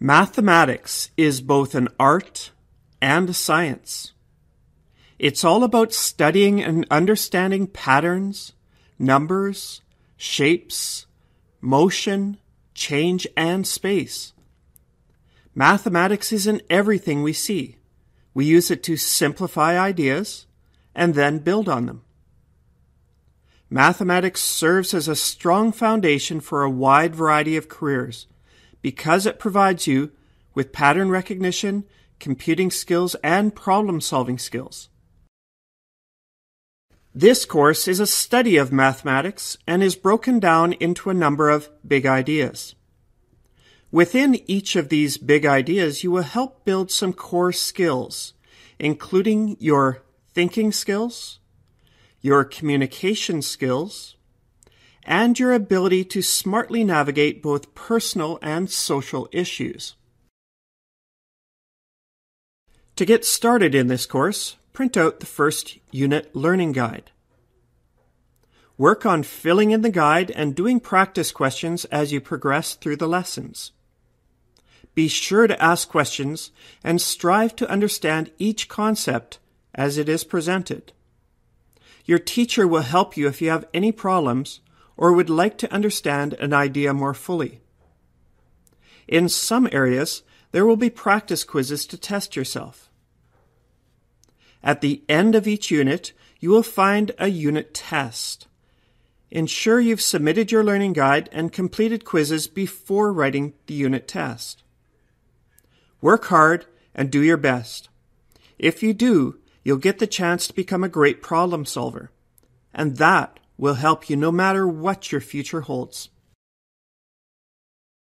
Mathematics is both an art and a science. It's all about studying and understanding patterns, numbers, shapes, motion, change, and space. Mathematics is in everything we see. We use it to simplify ideas and then build on them. Mathematics serves as a strong foundation for a wide variety of careers because it provides you with pattern recognition, computing skills, and problem solving skills. This course is a study of mathematics and is broken down into a number of big ideas. Within each of these big ideas, you will help build some core skills, including your thinking skills, your communication skills, and your ability to smartly navigate both personal and social issues. To get started in this course, print out the first unit learning guide. Work on filling in the guide and doing practice questions as you progress through the lessons. Be sure to ask questions and strive to understand each concept as it is presented. Your teacher will help you if you have any problems or would like to understand an idea more fully. In some areas, there will be practice quizzes to test yourself. At the end of each unit, you will find a unit test. Ensure you've submitted your learning guide and completed quizzes before writing the unit test. Work hard and do your best. If you do, you'll get the chance to become a great problem solver. And that will help you no matter what your future holds.